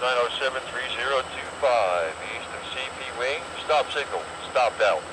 907 3025, east of CP Wing, stop signal, stopped out.